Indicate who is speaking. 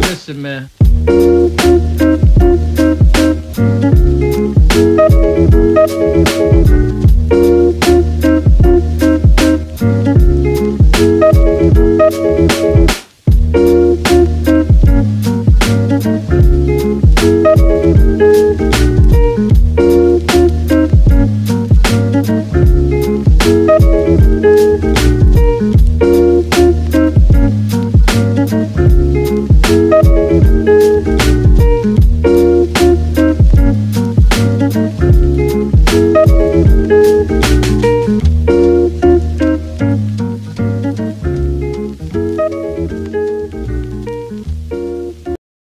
Speaker 1: Listen, man.